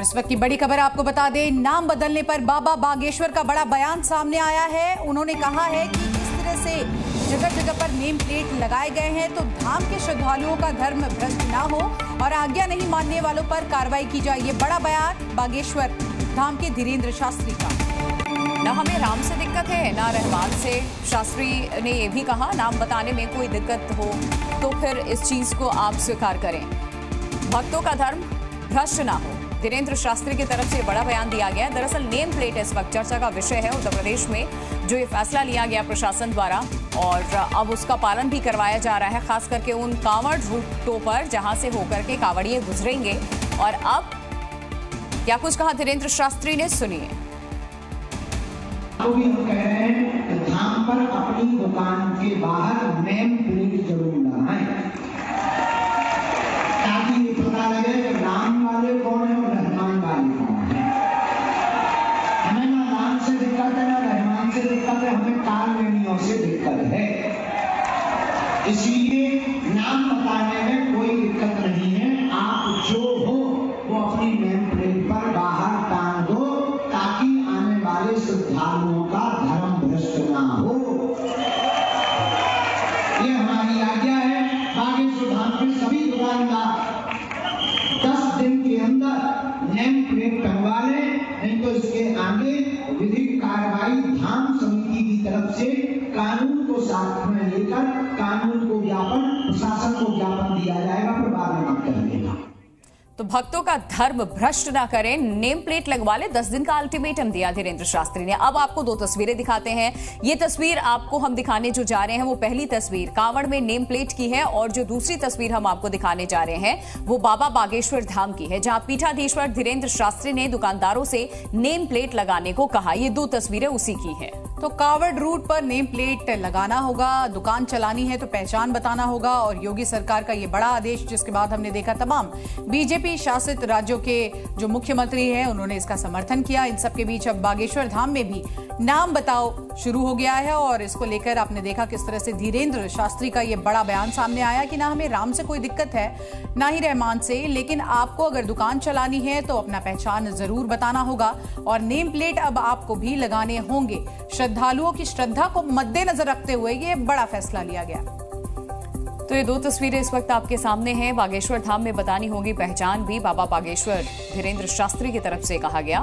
और इस वक्त की बड़ी खबर आपको बता दें, नाम बदलने पर बाबा बागेश्वर का बड़ा बयान सामने आया है। उन्होंने कहा है कि इस तरह से जगह जगह पर नेम प्लेट लगाए गए हैं तो धाम के श्रद्धालुओं का धर्म भ्रष्ट ना हो और आज्ञा नहीं मानने वालों पर कार्रवाई की जाए, ये बड़ा बयान बागेश्वर धाम के धीरेन्द्र शास्त्री का। न हमें राम से दिक्कत है, ना रहमान से। शास्त्री ने ये भी कहा, नाम बताने में कोई दिक्कत हो तो फिर इस चीज़ को आप स्वीकार करें। भक्तों का धर्म भ्रष्ट ना हो। धीरेन्द्र शास्त्री की तरफ़ से बड़ा बयान दिया गया दरअसल नेम प्लेट इस वक्त चर्चा का विषय है। उत्तर प्रदेश में जो ये फैसला लिया गया प्रशासन द्वारा और अब उसका पालन भी करवाया जा रहा है, खास करके उन कांवड़ रूटों पर जहाँ से होकर के कांवड़िए गुजरेंगे। और अब क्या कुछ कहा धीरेन्द्र शास्त्री ने, सुनिए। तो भी हम कह रहे हैं धाम पर अपनी दुकान के बाहर नेम इसलिए नाम बताने में कोई दिक्कत नहीं है। आप जो हो, वो अपनी नेम प्लेट पर बाहर टांग दो, ताकि आने वाले श्रद्धालुओं का धर्म भ्रष्ट ना हो। ये हमारी आज्ञा है। के सभी दुकानदार दस दिन के अंदर नेम प्लेट टंगवा लें, नहीं तो इसके आगे विधिक कार्रवाई धाम समिति की तरफ़ से कानून को साथ में प्रशासन को ज्ञापन तो भक्तों का धर्म भ्रष्ट ना करें, नेम प्लेट लगवा ले। दस दिन का अल्टीमेटम दिया धीरेन्द्र शास्त्री ने। अब आपको दो तस्वीरें दिखाते हैं। ये तस्वीर आपको हम दिखाने जो जा रहे हैं, वो पहली तस्वीर कांवड़ में नेम प्लेट की है और जो दूसरी तस्वीर हम आपको दिखाने जा रहे हैं, वो बाबा बागेश्वर धाम की है, जहाँ पीठाधीश्वर धीरेन्द्र शास्त्री ने दुकानदारों से नेम प्लेट लगाने को कहा। ये दो तस्वीरें उसी की है। तो कावड़ रूट पर नेम प्लेट लगाना होगा, दुकान चलानी है तो पहचान बताना होगा और योगी सरकार का ये बड़ा आदेश, जिसके बाद हमने देखा तमाम बीजेपी शासित राज्यों के जो मुख्यमंत्री हैं, उन्होंने इसका समर्थन किया। इन सबके बीच अब बागेश्वर धाम में भी नाम बताओ शुरू हो गया है और इसको लेकर आपने देखा किस तरह से धीरेन्द्र शास्त्री का ये बड़ा बयान सामने आया कि ना हमें राम से कोई दिक्कत है, ना ही रहमान से, लेकिन आपको अगर दुकान चलानी है तो अपना पहचान ज़रूर बताना होगा और नेम प्लेट अब आपको भी लगाने होंगे। श्रद्धालुओं की श्रद्धा को मद्देनजर रखते हुए ये बड़ा फैसला लिया गया। तो ये दो तस्वीरें इस वक्त आपके सामने हैं बागेश्वर धाम में बतानी होगी पहचान भी बाबा बागेश्वर, धीरेन्द्र शास्त्री की तरफ़ से कहा गया.